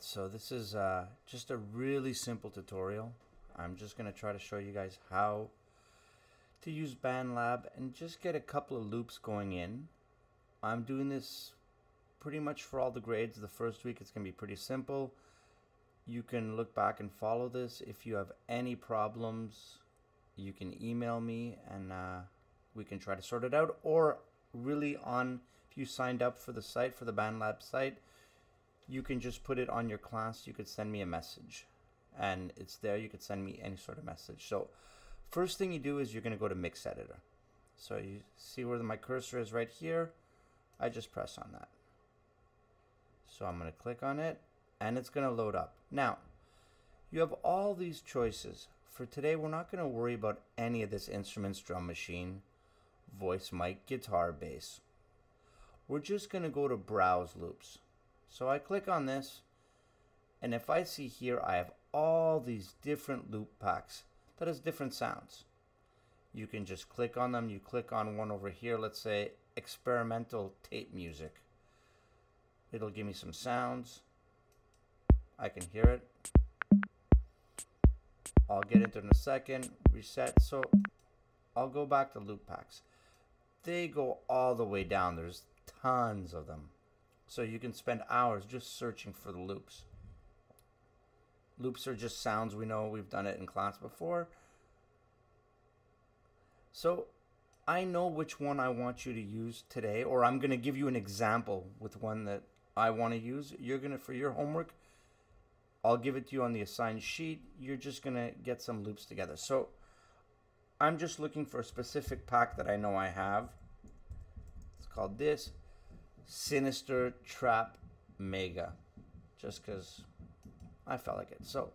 Alright, so this is uh, just a really simple tutorial. I'm just going to try to show you guys how to use BandLab and just get a couple of loops going in. I'm doing this pretty much for all the grades. The first week it's going to be pretty simple. You can look back and follow this. If you have any problems, you can email me and uh, we can try to sort it out. Or really on, if you signed up for the site, for the BandLab site, you can just put it on your class. You could send me a message and it's there. You could send me any sort of message. So first thing you do is you're going to go to mix editor. So you see where my cursor is right here. I just press on that. So I'm going to click on it and it's going to load up. Now, you have all these choices. For today, we're not going to worry about any of this instruments, drum machine, voice, mic, guitar, bass. We're just going to go to browse loops. So I click on this, and if I see here, I have all these different loop packs that has different sounds. You can just click on them. You click on one over here, let's say experimental tape music. It'll give me some sounds. I can hear it. I'll get into it in a second. Reset. So I'll go back to loop packs. They go all the way down. There's tons of them. So you can spend hours just searching for the loops. Loops are just sounds we know. We've done it in class before. So I know which one I want you to use today, or I'm going to give you an example with one that I want to use. You're going to, for your homework, I'll give it to you on the assigned sheet. You're just going to get some loops together. So I'm just looking for a specific pack that I know I have. It's called this. Sinister Trap Mega, just because I felt like it. So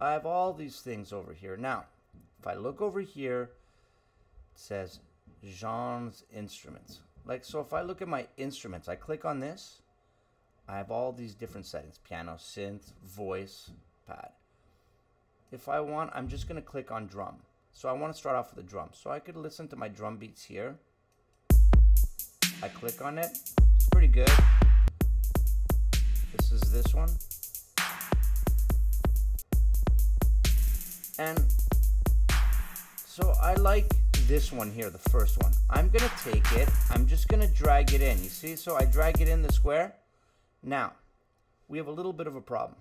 I have all these things over here. Now, if I look over here, it says Jean's instruments. Like, so if I look at my instruments, I click on this, I have all these different settings piano, synth, voice, pad. If I want, I'm just going to click on drum. So I want to start off with a drum. So I could listen to my drum beats here. I click on it. It's pretty good. This is this one. And so I like this one here, the first one. I'm to take it. I'm just to drag it in. You see? So I drag it in the square. Now, we have a little bit of a problem.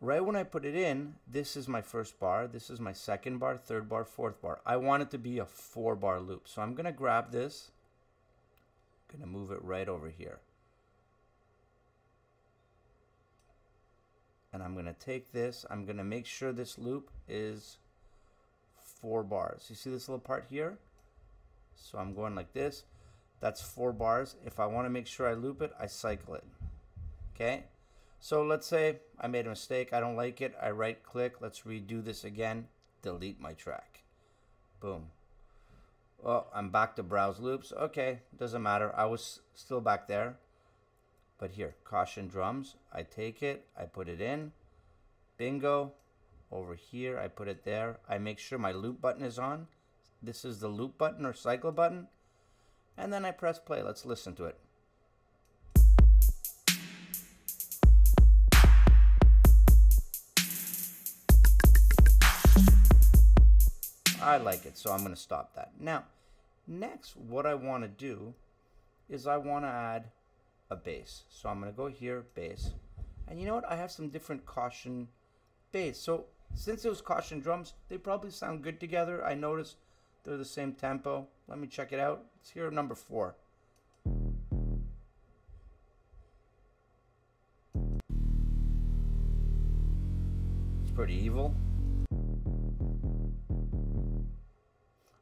Right when I put it in, this is my first bar, this is my second bar, third bar, fourth bar. I want it to be a four bar loop. So I'm going to grab this, going to move it right over here. And I'm going to take this, I'm going to make sure this loop is four bars. You see this little part here? So I'm going like this. That's four bars. If I want to make sure I loop it, I cycle it. Okay? So let's say I made a mistake. I don't like it. I right click. Let's redo this again. Delete my track. Boom. Well, I'm back to browse loops. Okay, doesn't matter. I was still back there. But here, caution drums. I take it. I put it in. Bingo. Over here, I put it there. I make sure my loop button is on. This is the loop button or cycle button. And then I press play. Let's listen to it. I like it, so I'm going to stop that. Now, next, what I want to do is I want to add a bass. So I'm going to go here, bass. And you know what? I have some different caution bass. So since it was caution drums, they probably sound good together. I noticed they're the same tempo. Let me check it out. It's here number four. It's pretty evil.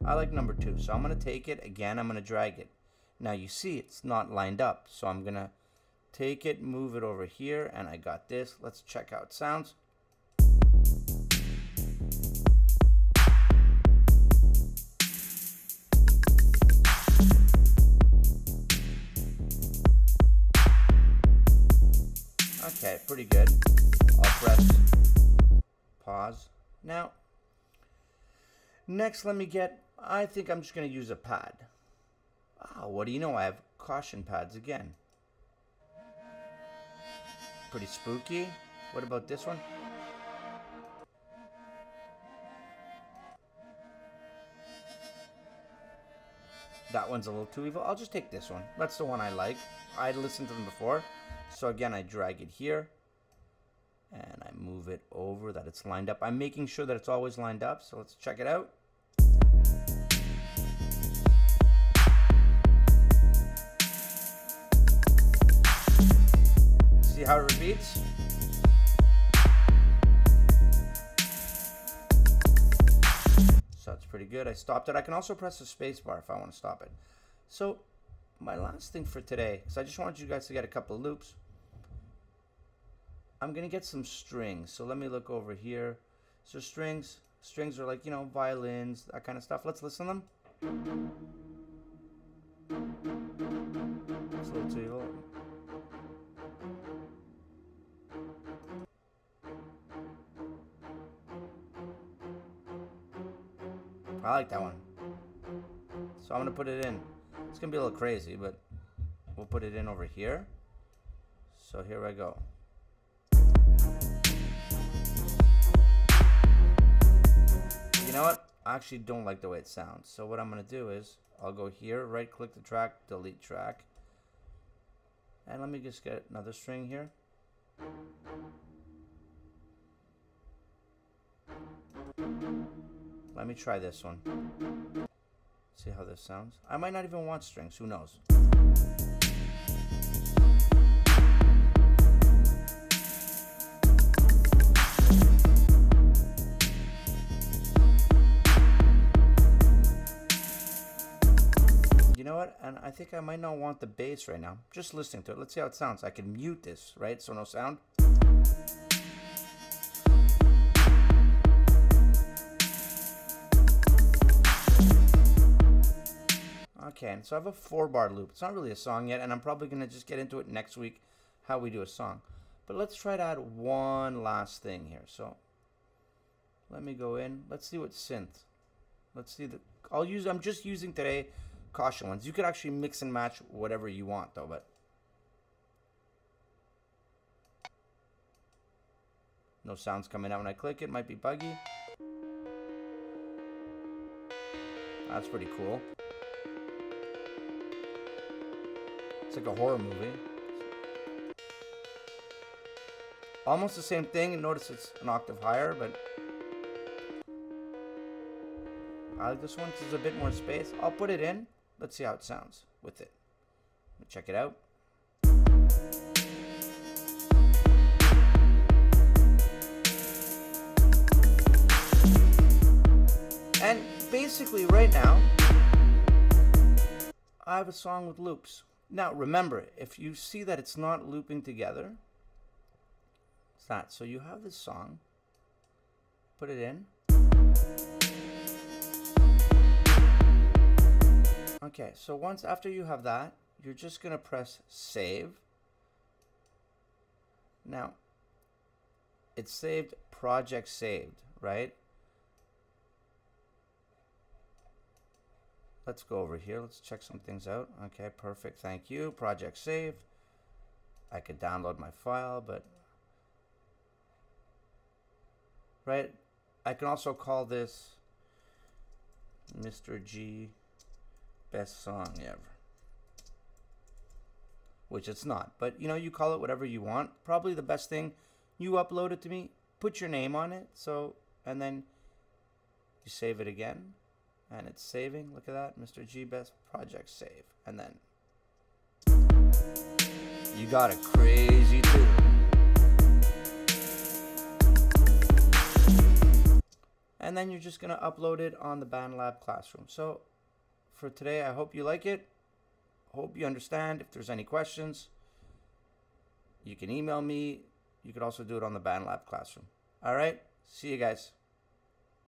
I like number two, so I'm going to take it. Again, I'm going to drag it. Now you see it's not lined up, so I'm going to take it, move it over here, and I got this. Let's check it sounds. Okay, pretty good. I'll press pause. Now, next let me get, I think I'm just going to use a pad. Ah, what do you know? I have caution pads again. pretty spooky. What about this one? That one's a little too evil. I'll just take this one. That's the one I like. I listened to them before. So again, I drag it here. And I move it over that it's lined up. I'm making sure that it's always lined up. So let's check it out. See how it repeats? So that's pretty good. I stopped it. I can also press the space bar if I want to stop it. So my last thing for today, because I just wanted you guys to get a couple of loops. I'm to get some strings. So let me look over here. So strings, strings are like, you know, violins, that kind of stuff. Let's listen to them. I like that one. So I'm to put it in. It's to be a little crazy, but we'll put it in over here. So here I go. You know what? I actually don't like the way it sounds. So what I'm to do is I'll go here, right click the track, delete track. And let me just get another string here. Let me try this one. See how this sounds. I might not even want strings, who knows? You know what? And I think I might not want the bass right now. Just listening to it. Let's see how it sounds. I can mute this, right? So no sound. Okay, so I have a four bar loop. It's not really a song yet, and I'm probably going to just get into it next week how we do a song. But let's try to add one last thing here. So let me go in. Let's see what synth. Let's see the. I'll use. I'm just using today caution ones. You could actually mix and match whatever you want though, but no sounds coming out when I click it. Might be buggy. That's pretty cool. It's like a horror movie. Almost the same thing. And notice it's an octave higher, but I like this one there's a bit more space. I'll put it in. Let's see how it sounds with it. Check it out. And basically right now, I have a song with loops. Now remember, if you see that it's not looping together, it's not. So you have this song, put it in. Okay, so once after you have that, you're just going to press save. Now, it's saved, project saved, right? Let's go over here. Let's check some things out. Okay, perfect. Thank you. Project saved. I could download my file, but right. I can also call this Mr. G best song ever. Which it's not, but you know, you call it whatever you want. Probably the best thing, you upload it to me, put your name on it, so and then you save it again and it's saving. Look at that, Mr. G Best Project Save, and then you got a crazy tune. And then you're just gonna upload it on the BandLab Classroom. So for today, I hope you like it. Hope you understand. If there's any questions, you can email me. You could also do it on the BandLab Classroom. All right. See you guys.